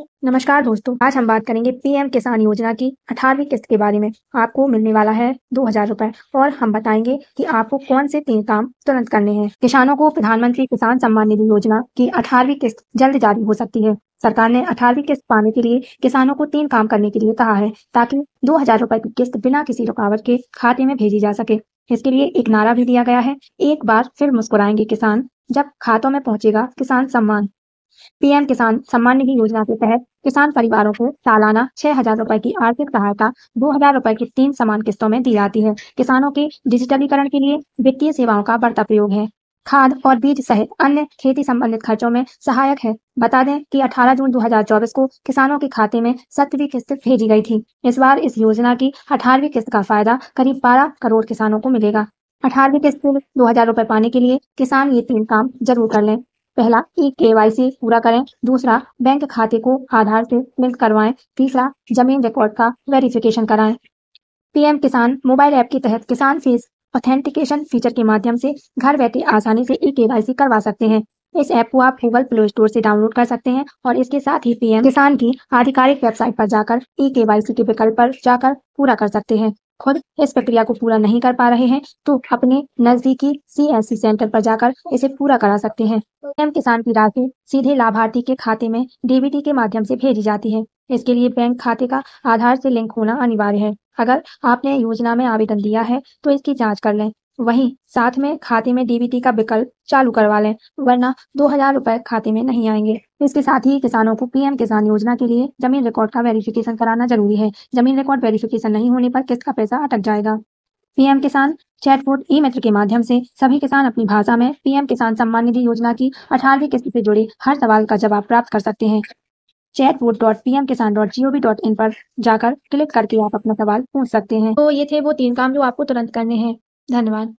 नमस्कार दोस्तों, आज हम बात करेंगे पीएम किसान योजना की अठारहवीं किस्त के बारे में। आपको मिलने वाला है दो हज़ार रूपए और हम बताएँगे कि आपको कौन से तीन काम तुरंत करने हैं। किसानों को प्रधानमंत्री किसान सम्मान निधि योजना की अठारहवीं किस्त जल्द जारी हो सकती है। सरकार ने अठारहवीं किस्त पाने के लिए किसानों को तीन काम करने के लिए कहा है, ताकि दो हज़ार रूपए की किस्त बिना किसी रुकावट के खाते में भेजी जा सके। इसके लिए एक नारा भी दिया गया है, एक बार फिर मुस्कुराएँगे किसान। जब खातों में पहुंचेगा, किसान सम्मान पीएम किसान सम्मान निधि योजना के तहत किसान परिवारों को सालाना छह हज़ार रूपए की आर्थिक सहायता, दो हज़ार रूपए की तीन समान किस्तों में दी जाती है। किसानों के डिजिटलीकरण के लिए वित्तीय सेवाओं का बढ़ता प्रयोग है। खाद और बीज सहित अन्य खेती संबंधित खर्चों में सहायक है। बता दें कि 18 जून 2024 को किसानों के खाते में सत्रहवीं किस्त भेजी गई थी। इस बार इस योजना की अठारहवीं किस्त का फ़ायदा करीब 12 करोड़ किसानों को मिलेगा। अठारहवीं किस्त दो हज़ार रूपए पाने के लिए किसान ये तीन काम ज़रूर कर लें। पहला ई केवाईसी पूरा करें। दूसरा, बैंक खाते को आधार से लिंक करवाएँ। तीसरा, ज़मीन रिकॉर्ड का वेरिफिकेशन कराएँ। पीएम किसान मोबाइल ऐप के तहत किसान फ़ीस ऑथेंटिकेशन फीचर के माध्यम से घर बैठे आसानी से ई केवाईसी करवा सकते हैं। इस ऐप को आप गूगल प्ले स्टोर से डाउनलोड कर सकते हैं और इसके साथ ही पीएम किसान की आधिकारिक वेबसाइट पर जाकर ई केवाईसी के विकल्प पर जाकर पूरा कर सकते हैं। खुद इस प्रक्रिया को पूरा नहीं कर पा रहे हैं तो अपने नजदीकी सीएससी सेंटर पर जाकर इसे पूरा करा सकते हैं। पीएम किसान की राशि सीधे लाभार्थी के खाते में डीबीटी के माध्यम से भेजी जाती है। इसके लिए बैंक खाते का आधार से लिंक होना अनिवार्य है। अगर आपने योजना में आवेदन दिया है तो इसकी जाँच कर लें। वहीं साथ में खाते में डीबीटी का विकल्प चालू करवा लें, वरना दो हज़ार रूपए खाते में नहीं आएँगे। इसके साथ ही किसानों को पीएम किसान योजना के लिए ज़मीन रिकॉर्ड का वेरिफिकेशन कराना ज़रूरी है। ज़मीन रिकॉर्ड वेरिफिकेशन नहीं होने पर किस्त का पैसा अटक जाएगा? पीएम किसान चैटबोट ई मित्र के माध्यम से सभी किसान अपनी भाषा में पीएम किसान सम्मान निधि योजना की अठारहवीं किस्त से जुड़े हर सवाल का जवाब प्राप्त कर सकते हैं। Chatbot dot P M Kisan dot G O V dot in पर जाकर क्लिक करके आप अपना सवाल पूछ सकते हैं। तो ये थे वो तीन काम जो आपको तुरंत करने हैं। धन्यवाद।